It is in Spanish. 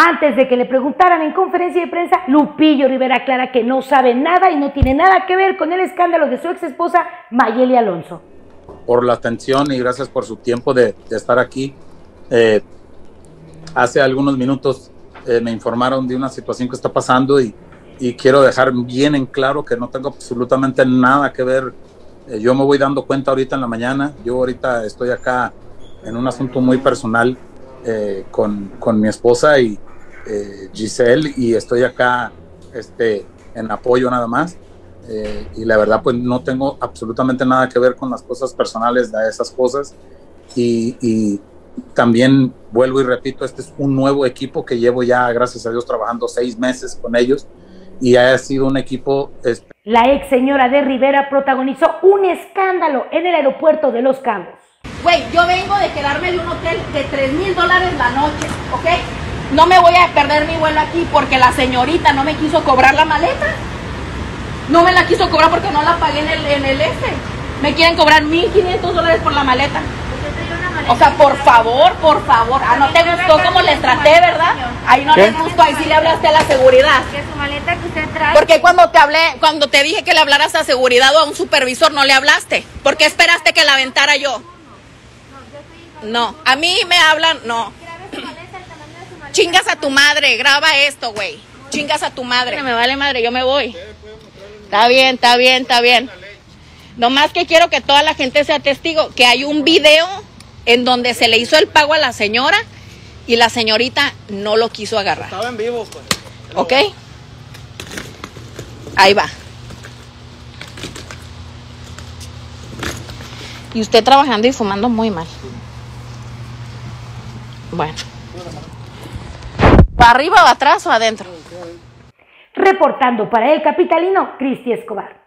Antes de que le preguntaran en conferencia de prensa, Lupillo Rivera aclara que no sabe nada y no tiene nada que ver con el escándalo de su ex esposa Mayeli Alonso. Por la atención y gracias por su tiempo de, de estar aquí. Eh, hace algunos minutos eh, me informaron de una situación que está pasando y, y, quiero dejar bien en claro que no tengo absolutamente nada que ver. Eh, yo me voy dando cuenta ahorita en la mañana. Yo ahorita estoy acá en un asunto muy personal eh, con, con, mi esposa y eh, Giselle y estoy acá este, en apoyo nada más. Eh, y la verdad pues no tengo absolutamente nada que ver con las cosas personales de esas cosas. Y, y, también vuelvo y repito, este es un nuevo equipo que llevo ya, gracias a Dios, trabajando seis meses con ellos y ha sido un equipo... La ex señora de Rivera protagonizó un escándalo en el aeropuerto de Los Cabos. Güey, yo vengo de quedarme en un hotel de 3 mil dólares la noche, ¿ok? No me voy a perder mi vuelo aquí porque la señorita no me quiso cobrar la maleta. No me la quiso cobrar porque no la pagué en el, en el F. Me quieren cobrar 1.500 dólares por la maleta. O sea, por favor, por favor. Ah, no te gustó como les traté, ¿verdad? Ahí no les gustó, ahí sí le hablaste a la seguridad. Que su maleta que usted trae. Porque cuando te hablé, cuando te dije que le hablaras a seguridad o a un supervisor, no le hablaste. ¿Por qué esperaste que la aventara yo? No, a mí me hablan, no. Chingas a tu madre, graba esto, güey. Chingas a tu madre. Me vale madre, yo me voy. Está bien, está bien, está bien. Nomás que quiero que toda la gente sea testigo que hay un video en donde se le hizo el pago a la señora y la señorita no lo quiso agarrar. Estaba en vivo, pues. ¿Ok? Ahí va. Y usted trabajando y fumando muy mal. Bueno. ¿Para arriba o atrás o adentro? Reportando para el capitalino, Cristi Escobar.